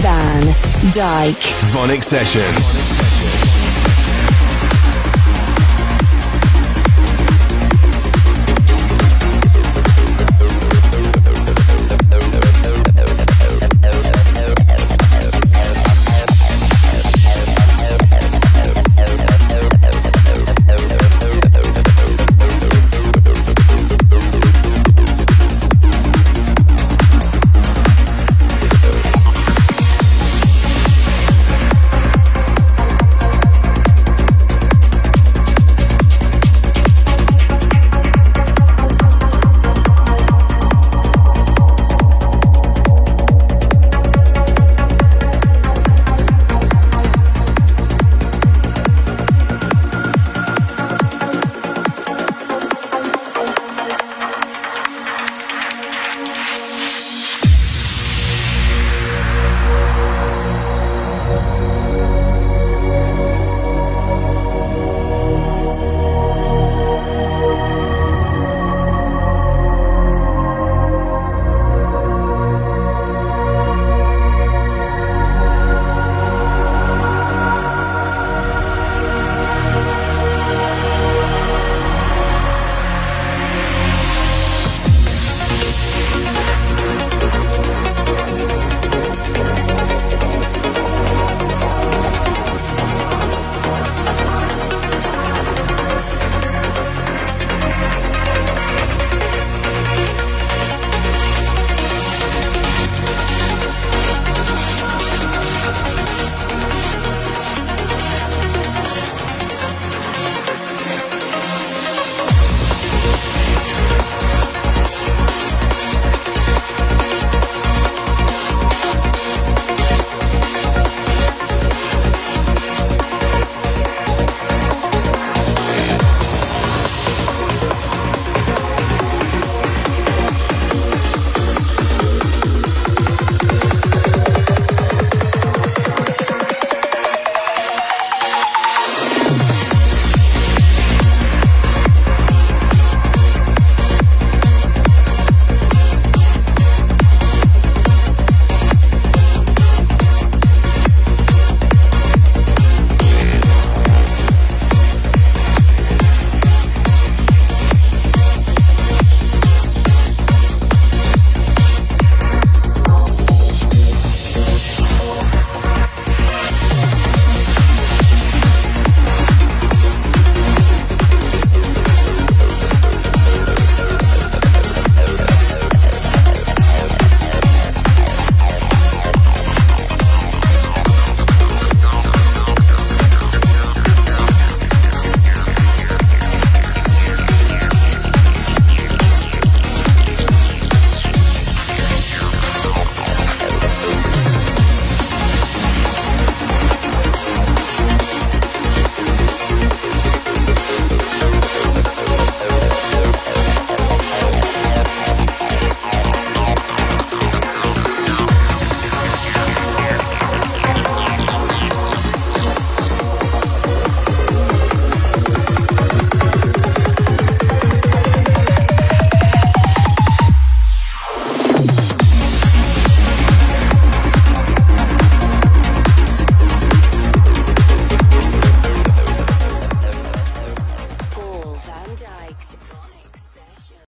Van Dyke. Vonic Sessions.